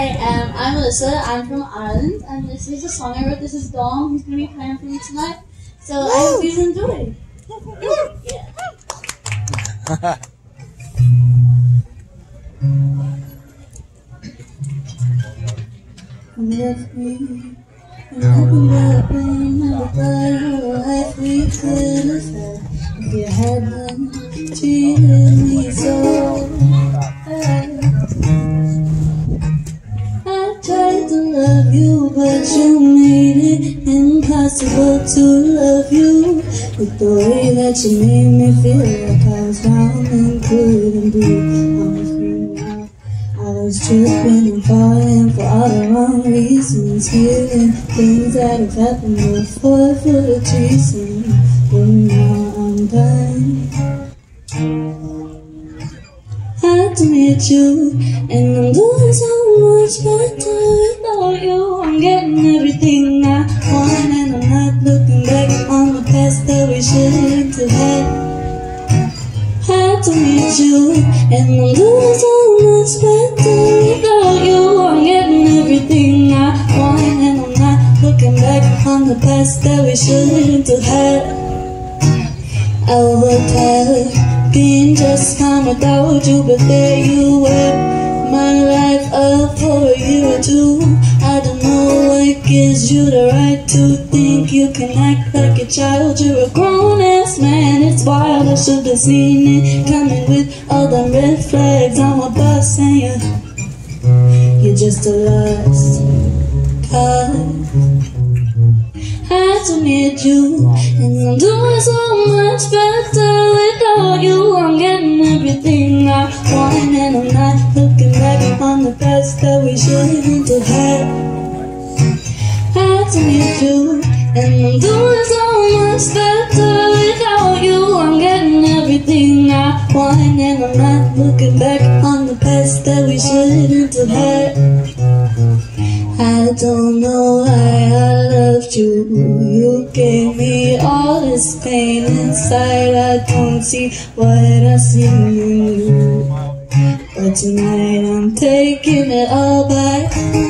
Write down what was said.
Hi, um, I'm Alyssa. I'm from Ireland, and this is a song I wrote. This is Dom, who's going to be playing for me tonight. So I hope you enjoy. Yeah. left me. And opened up and never life we could have had if you hadn't treated me so impossible to love you with the way that you made me feel like I was down and couldn't breathe was tripping and falling for all the wrong reasons. Hearing things that have happened before for the treason. But now I'm done. Had to meet you, and I'm doing so much better without you. I'm getting everything I you And I'm much better without you I'm getting everything I want And I'm not looking back on the past that we shouldn't have. I would have been just fine without you But there you were my life up for a year gives you the right to think. You can act like a child. You're a grown-ass man, it's wild. I should have seen it coming with all the red flags. I'm boss and you're, you're just a lost cause. To meet you And I'm doing so much better without you. I'm getting everything I want And I'm not looking back on the past that we shouldn't have Had And I'm doing so much better without you I'm getting everything I want And I'm not looking back on the past that we shouldn't have had I don't know why I loved you You gave me all this pain inside I don't see what I see in you but tonight I'm taking it all back